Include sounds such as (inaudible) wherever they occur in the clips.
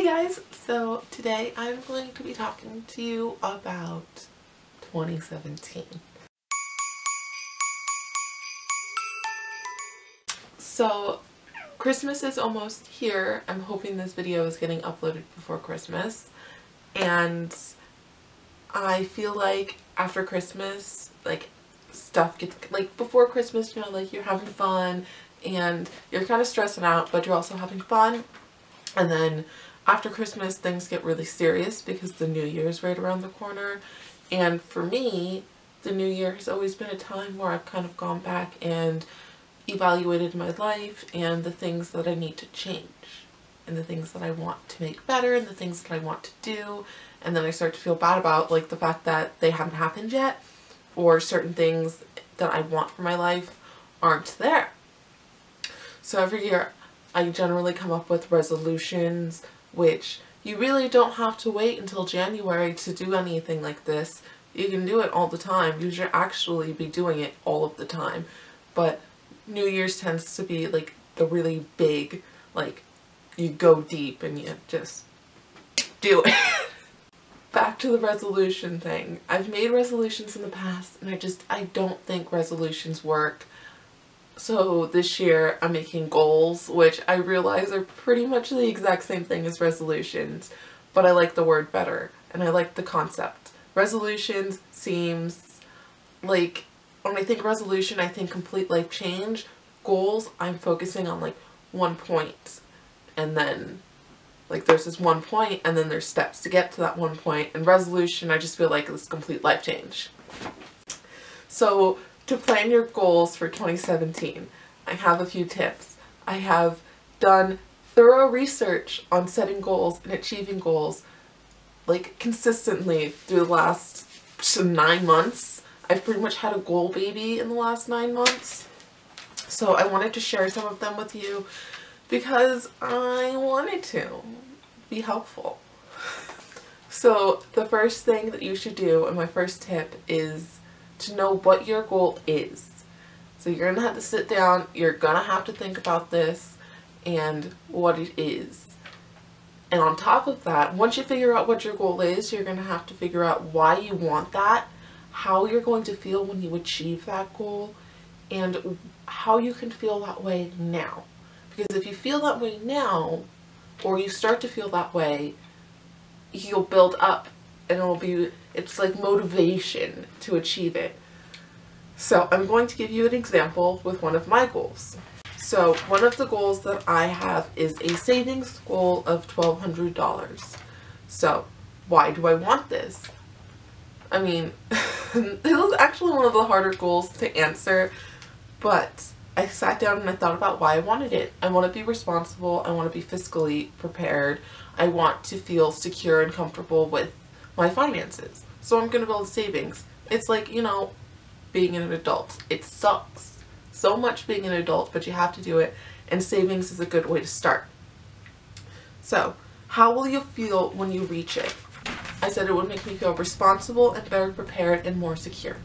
Hey guys, so today I'm going to be talking to you about 2017. So Christmas is almost here. I'm hoping this video is getting uploaded before Christmas and I feel like after Christmas, like stuff gets, like before Christmas, you know, like you're having fun and you're kind of stressing out, but you're also having fun. And then after Christmas, things get really serious because the new year is right around the corner. And for me, the new year has always been a time where I've kind of gone back and evaluated my life and the things that I need to change and the things that I want to make better and the things that I want to do and then I start to feel bad about like the fact that they haven't happened yet or certain things that I want for my life aren't there. So every year I generally come up with resolutions which you really don't have to wait until January to do anything like this. You can do it all the time. You should actually be doing it all of the time. But New Year's tends to be like the really big, like you go deep and you just do it. (laughs) back to the resolution thing. I've made resolutions in the past and I just, I don't think resolutions work. So this year I'm making goals, which I realize are pretty much the exact same thing as resolutions, but I like the word better and I like the concept. Resolutions seems like, when I think resolution, I think complete life change. Goals, I'm focusing on like one point and then like there's this one point and then there's steps to get to that one point and resolution I just feel like it's complete life change. So to plan your goals for 2017 I have a few tips. I have done thorough research on setting goals and achieving goals like consistently through the last nine months. I've pretty much had a goal baby in the last nine months. So I wanted to share some of them with you because I wanted to be helpful. So the first thing that you should do, and my first tip, is to know what your goal is. So you're going to have to sit down, you're going to have to think about this and what it is. And on top of that, once you figure out what your goal is, you're going to have to figure out why you want that, how you're going to feel when you achieve that goal, and how you can feel that way now. Because if you feel that way now, or you start to feel that way, you'll build up and it'll be, it's like motivation to achieve it. So I'm going to give you an example with one of my goals. So one of the goals that I have is a savings goal of $1,200. So why do I want this? I mean, (laughs) this was actually one of the harder goals to answer, but I sat down and I thought about why I wanted it. I want to be responsible. I want to be fiscally prepared. I want to feel secure and comfortable with my finances. So I'm going to build savings. It's like, you know, being an adult. It sucks so much being an adult, but you have to do it. And savings is a good way to start. So, how will you feel when you reach it? I said it would make me feel responsible and better prepared and more secure.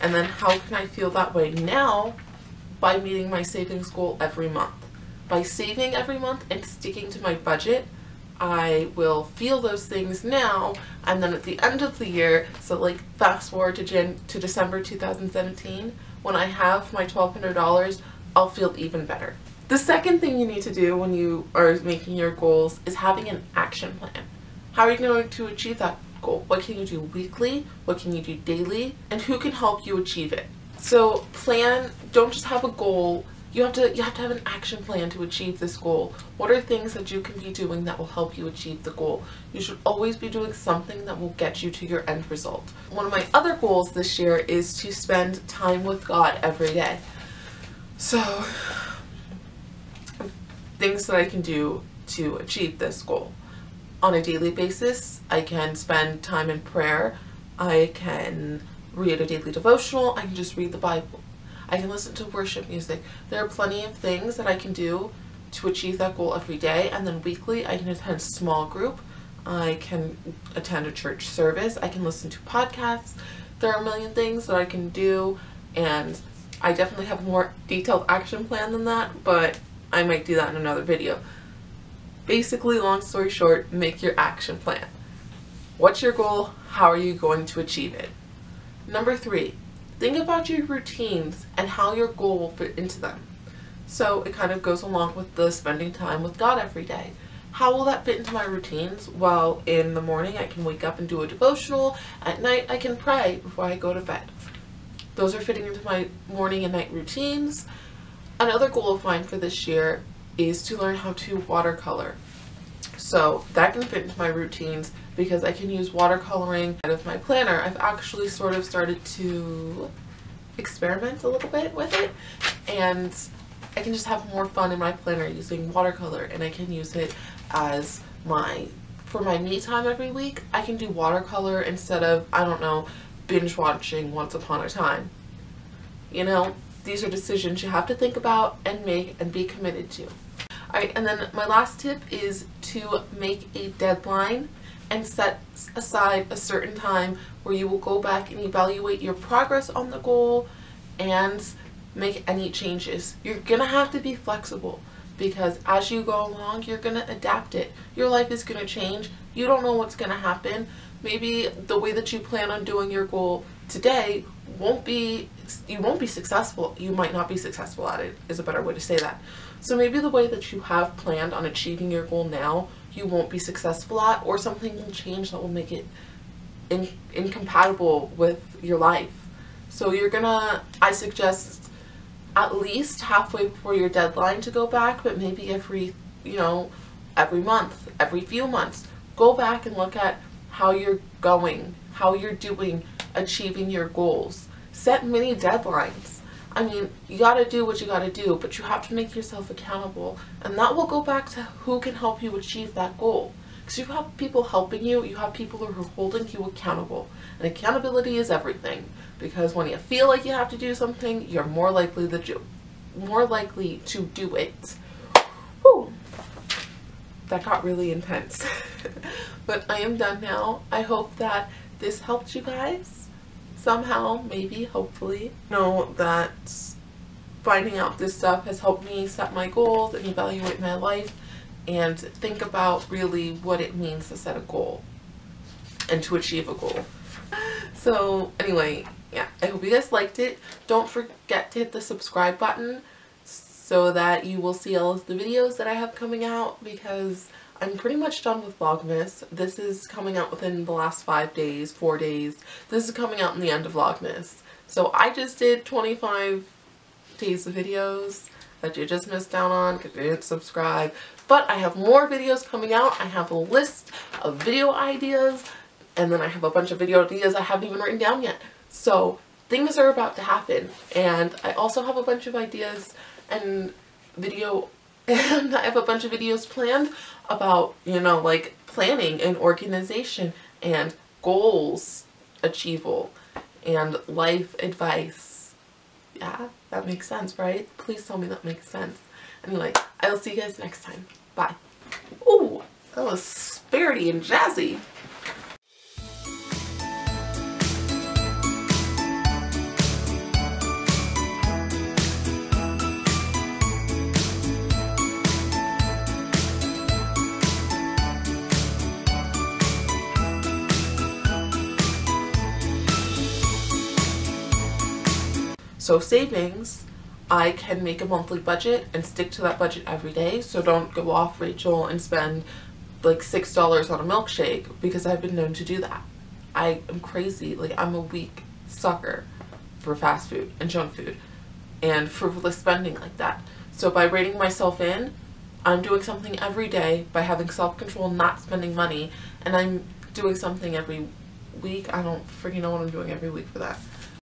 And then how can I feel that way now by meeting my savings goal every month. By saving every month and sticking to my budget, I will feel those things now and then at the end of the year, so like fast forward to Jan to December 2017, when I have my $1,200, I'll feel even better. The second thing you need to do when you are making your goals is having an action plan. How are you going to achieve that goal? What can you do weekly? What can you do daily? And who can help you achieve it? So plan, don't just have a goal. You have to you have to have an action plan to achieve this goal. What are things that you can be doing that will help you achieve the goal? You should always be doing something that will get you to your end result. One of my other goals this year is to spend time with God every day. So things that I can do to achieve this goal. On a daily basis, I can spend time in prayer. I can read a daily devotional, I can just read the Bible. I can listen to worship music. There are plenty of things that I can do to achieve that goal every day and then weekly I can attend a small group. I can attend a church service. I can listen to podcasts. There are a million things that I can do and I definitely have a more detailed action plan than that, but I might do that in another video. Basically, long story short, make your action plan. What's your goal? How are you going to achieve it? Number three, think about your routines and how your goal will fit into them. So it kind of goes along with the spending time with God every day. How will that fit into my routines? Well, in the morning I can wake up and do a devotional. At night I can pray before I go to bed. Those are fitting into my morning and night routines. Another goal of mine for this year is to learn how to watercolor. So that can fit into my routines because I can use watercoloring out of my planner. I've actually sort of started to experiment a little bit with it and I can just have more fun in my planner using watercolor and I can use it as my for my me time every week I can do watercolor instead of I don't know binge watching Once Upon a Time you know these are decisions you have to think about and make and be committed to alright and then my last tip is to make a deadline and set aside a certain time where you will go back and evaluate your progress on the goal and make any changes. You're going to have to be flexible because as you go along, you're going to adapt it. Your life is going to change. You don't know what's going to happen. Maybe the way that you plan on doing your goal today won't be you won't be successful. You might not be successful at it is a better way to say that. So maybe the way that you have planned on achieving your goal now, you won't be successful at or something will change that will make it in, incompatible with your life. So you're gonna, I suggest at least halfway before your deadline to go back, but maybe every, you know, every month, every few months, go back and look at how you're going, how you're doing, achieving your goals. Set mini deadlines. I mean, you gotta do what you gotta do, but you have to make yourself accountable. And that will go back to who can help you achieve that goal. Because you have people helping you, you have people who are holding you accountable. And accountability is everything because when you feel like you have to do something, you're more likely to do, more likely to do it. Whew. That got really intense. (laughs) but I am done now. I hope that this helped you guys somehow, maybe, hopefully. Know that finding out this stuff has helped me set my goals and evaluate my life and think about really what it means to set a goal and to achieve a goal. So anyway, yeah, I hope you guys liked it. Don't forget to hit the subscribe button so that you will see all of the videos that I have coming out because I'm pretty much done with Vlogmas. This is coming out within the last five days, four days. This is coming out in the end of Vlogmas. So I just did 25 days of videos that you just missed out on because you didn't subscribe. But I have more videos coming out. I have a list of video ideas and then I have a bunch of video ideas I haven't even written down yet. So things are about to happen and I also have a bunch of ideas and video and I have a bunch of videos planned about, you know, like planning and organization and goals achievable and life advice. Yeah, that makes sense, right? Please tell me that makes sense. Anyway, I will see you guys next time. Bye. Ooh, that was spirity and jazzy. So savings, I can make a monthly budget and stick to that budget every day. So don't go off, Rachel, and spend like $6 on a milkshake because I've been known to do that. I am crazy. Like I'm a weak sucker for fast food and junk food and frivolous spending like that. So by rating myself in, I'm doing something every day by having self-control, not spending money, and I'm doing something every week. I don't freaking know what I'm doing every week for that.